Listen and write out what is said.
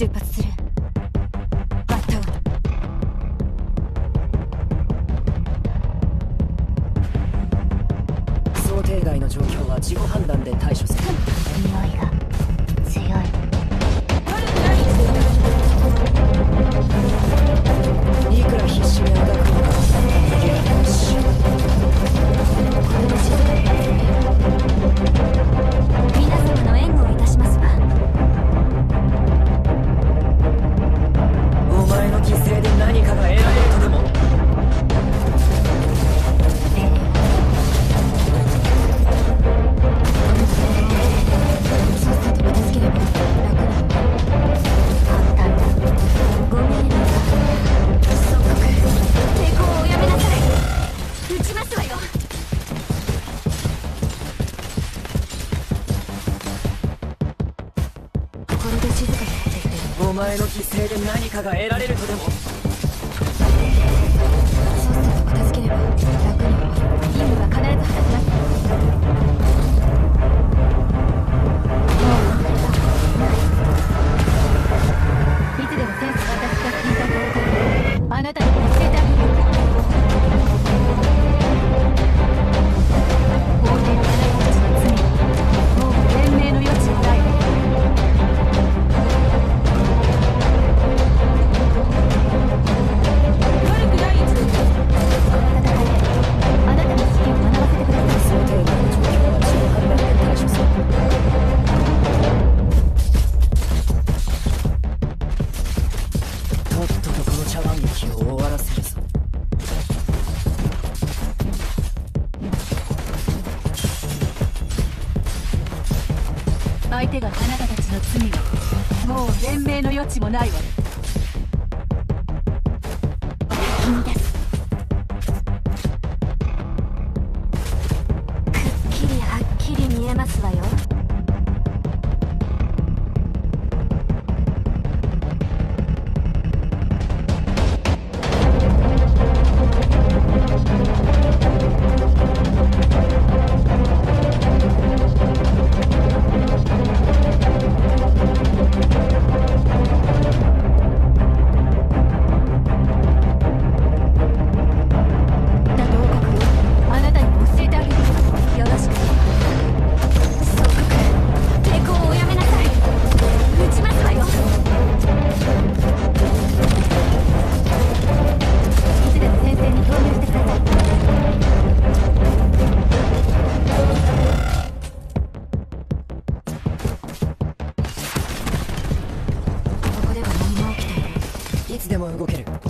出発する。バット想定外の状況は自己判断で対処する。前の犠牲で何かが得られるとでも。さっさと片付ければ相手があなたたちの罪はもう弁明の余地もないわね。も動ける。